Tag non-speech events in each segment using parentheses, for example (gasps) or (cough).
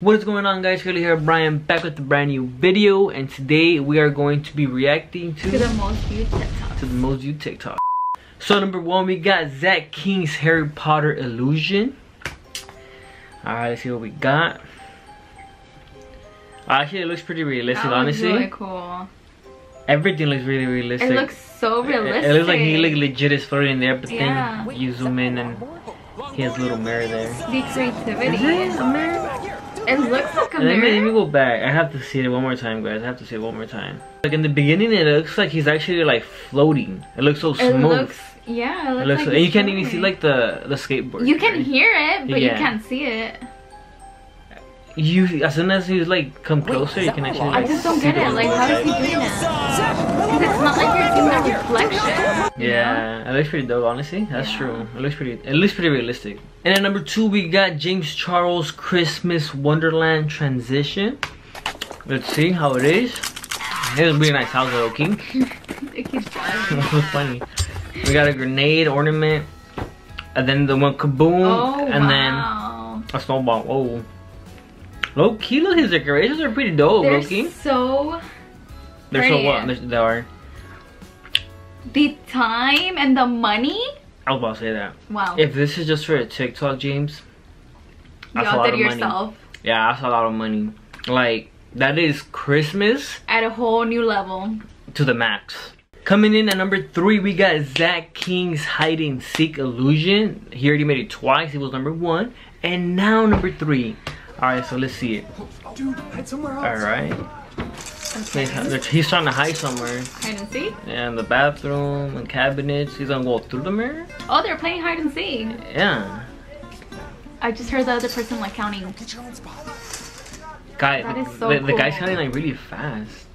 What is going on guys, Curly here, Brian back with a brand new video and today we are going to be reacting to, to the most viewed TikTok. To the most viewed TikTok. So number one we got Zach King's Harry Potter Illusion. Alright, let's see what we got. Actually it looks pretty realistic that honestly. really cool. Everything looks really realistic. It looks so realistic. It, it looks like he like legit is floating in there but yeah. then you zoom in and he has a little mirror there. The creativity. Is it a mirror? It looks like a let mirror. Me, let me go back. I have to see it one more time, guys. I have to see it one more time. Like in the beginning, it looks like he's actually like floating. It looks so smooth. It looks, yeah. It looks, it looks like and you can't even see like the the skateboard. You can hear it, but Yeah. you can't see it. You as soon as you like come closer, you can actually. I Like, just don't get it. Like, how does he do that? Because it's not like you're seeing the reflection. Yeah, it looks pretty dope. Honestly, that's true. It looks pretty. It looks pretty realistic. And at number two, we got James Charles Christmas Wonderland Transition. Let's see how it is. It was a really nice house, though, King. (laughs) It keeps driving. (laughs) That was funny. We got a grenade ornament, and then the one kaboom, Oh, and wow. then a snowball. Whoa. Low key, look, his decorations are pretty dope, They're Loki. so They're so what? They're- They are. the time and the money. I was about to say that. Wow. If this is just for a TikTok, James, you that's a lot of money. yourself Yeah, that's a lot of money. Like that is Christmas at a whole new level. to the max. Coming in at number three, we got Zach King's Hide and Seek Illusion. He already made it twice. He was number one, and now number three. All right, so let's see it. Dude, hide somewhere else. All right. Okay. He's trying to hide somewhere. Hide and seek. Yeah, in the bathroom and cabinets. He's gonna go through the mirror. Oh, they're playing hide and seek. Yeah. I just heard the other person like counting. Get your own spot. Guy, That the, so the, the guy's counting like really fast.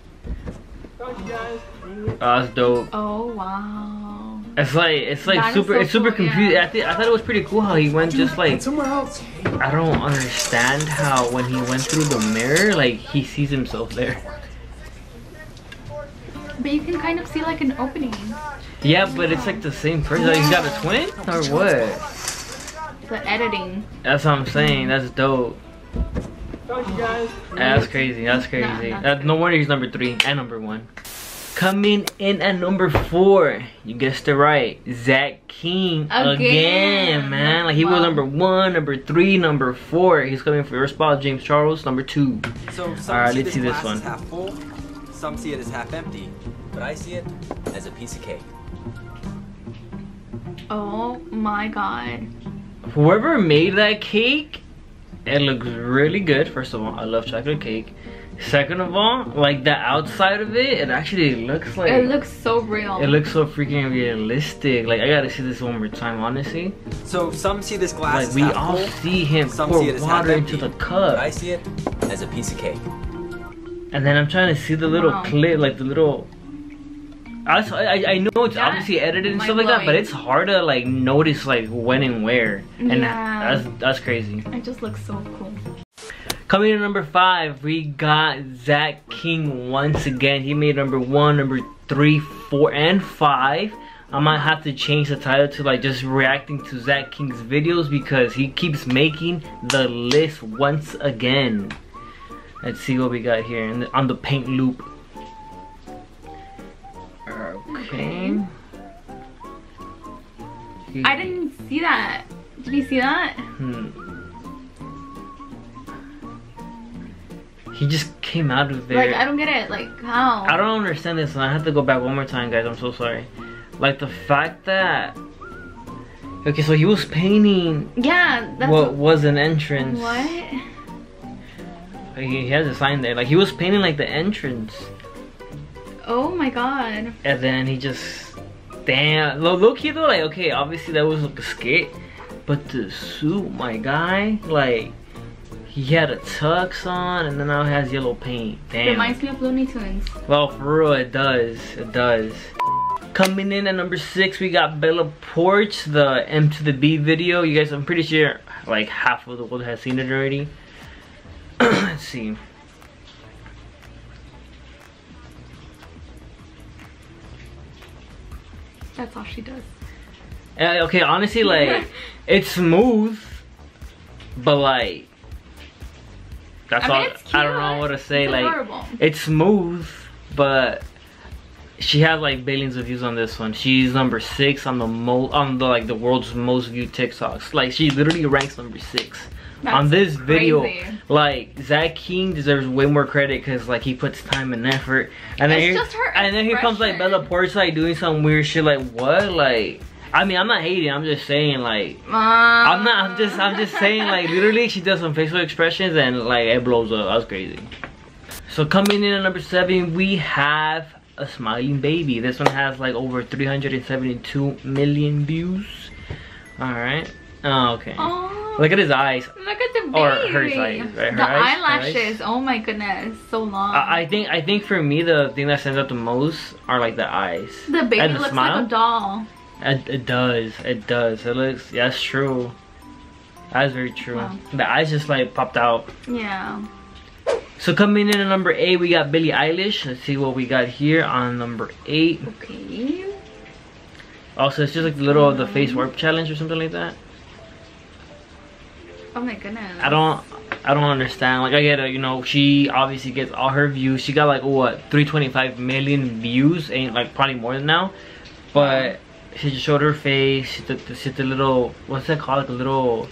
Oh, that's dope. Oh wow. It's like it's like That is super so it's super cool, confusing. yeah. I think I thought it was pretty cool how he went Dude, just like somewhere else. I don't understand how when he went through the mirror like he sees himself there. But you can kind of see like an opening. Yeah, but it's like the same person. Like, he's got a twin or what? The editing. That's what I'm saying. That's dope. That's crazy. That's crazy. Nah, that's That, no wonder he's number three and number one. Coming in at number four, you guessed it right, Zach King again, Again. man. Like he was number one, number three, number four. He's coming for your spot, James Charles, number two. So some Alright, see let's see this glass one. as half full, some see it as half empty, but I see it as a piece of cake. Oh my god. Whoever made that cake, it looks really good. First of all, I love chocolate cake. Second of all, like the outside of it, it actually looks like It looks so real. it looks so freaking realistic. Like I gotta see this one more time, honestly. So some see this glass Like as we all full, see him some pour see it as water empty, into the cup. I see it as a piece of cake. and then I'm trying to see the little Wow. clip, like the little. I I know it's That obviously edited and stuff like that, but it's hard to like notice like when and where, and Yeah. that's that's crazy. It just looks so cool. Coming in at number five, we got Zach King once again. He made number one, number three, four, and five. I might have to change the title to like just reacting to Zach King's videos because he keeps making the list once again. Let's see what we got here in the, on the paint loop. Okay. I didn't see that. Did you see that? Hmm. He just came out of there. Like I don't get it. Like how? I don't understand this, and I have to go back one more time, guys. I'm so sorry. Like the fact that. Okay, so he was painting Yeah, that's what was an entrance. what? Like, he has a sign there. Like he was painting like the entrance, Oh my god. and then he just. Damn, low, low key though. Like okay, obviously that was like a skit, but the suit, my guy, like. He had a tux on, and then now he has yellow paint. Damn. Reminds me of Looney Tunes. Well, for real, it does. It does. Coming in at number six, we got Bella Poarch, the M to the B video. You guys, I'm pretty sure like half of the world has seen it already. (clears throat) Let's see. That's all she does. Uh, okay, honestly, like (laughs) it's smooth, but like That's I mean, all. I don't know what to say. It's like adorable. it's smooth, but she has like billions of views on this one. She's number six on the mo on the like the world's most viewed TikToks. Like she literally ranks number six. on That's this video, like Zach King deserves way more credit because like he puts time and effort. And then It's here, just her and then here comes like. Bella Poarch like doing some weird shit. Like what? Like I mean, I'm not hating. I'm just saying like ah. I'm not. I'm just. I'm just saying. Like literally, she does some facial expressions and like it blows up. That's crazy. So coming in at number seven, we have a smiling baby. This one has like over 372 million views. All right. Oh, okay. Oh, Look at his eyes. look at the baby. Or her eyes, right? Her the eyes, eyelashes. eyes. Oh my goodness, so long. I, I think. I think for me, the thing that stands out the most are like the eyes. the baby and the looks smile? like a doll. It, it does. It does. It looks. Yeah, that's true. That's very true. Wow. The eyes just like popped out. Yeah. So coming in at number eight, we got Billie Eilish. Let's see what we got here on number eight. Okay. Also, it's just like the little of the face um, warp challenge or something like that. Oh my goodness. I don't, I don't understand. Like I get it, you know, she obviously gets all her views. She got like what 325 million views, ain't like probably more than now. But she just showed her face. She did, she did the little, what's that called? Like a little.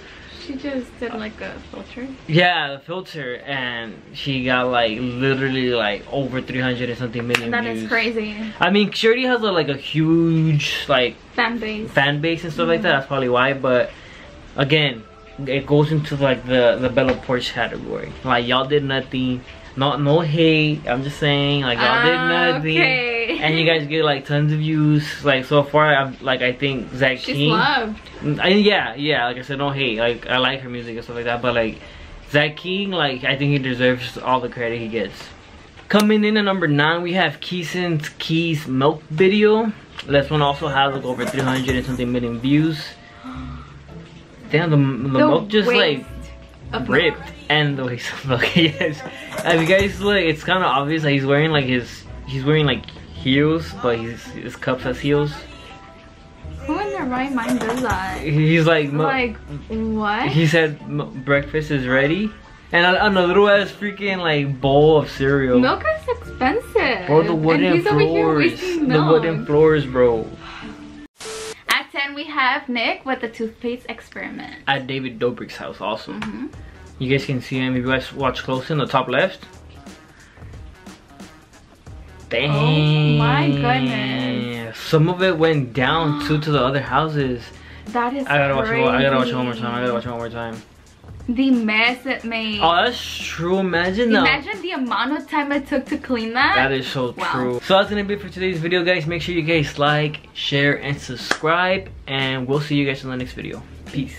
She just did like a filter. Yeah, the filter, and she got like literally like over 300 and something million That views. is crazy. I mean, she already has a, like a huge like Fan base. fan base and stuff like that. That's probably why. But again, it goes into like the the Bella Poarch category. Like y'all did nothing. Not no hate. I'm just saying like y'all did Ah, nothing. okay. (laughs) And you guys get like tons of views. Like so far, I'm like I think Zach She's King. loved. Mm, I, yeah, yeah. Like I said, no hate. Like I like her music and stuff like that. But like Zach King, like I think he deserves all the credit he gets. Coming in at number nine, we have Keeson's Keys Milk video. This one also has like over 300 and something million views. Damn, the, the, milk just like ripped. milk. And the waist of milk, (laughs) yes. If you guys look, it's kind of obvious that he's wearing like his, he's wearing like heels, but his, his cups has heels. Who in their right mind does that? He's like, Like, what? He said "M- breakfast is ready. And on a little ass freaking like bowl of cereal. Milk is expensive. Bro, the wooden and he's over here floors. The milk. wooden floors, bro. At 10, we have Nick with the toothpaste experiment. At David Dobrik's house also. Mhm. You guys can see him if you guys watch close in the top left. Dang. Oh my goodness. Some of it went down (gasps) too to the other houses. That is I gotta watch it. crazy. I gotta watch it one more time. I gotta watch it one more time. The mess it made. Oh, that's true. Imagine that. Imagine the amount of time it took to clean that. That is so Wow. true. So that's gonna be it for today's video, guys. Make sure you guys like, share, and subscribe. And we'll see you guys in the next video. Peace.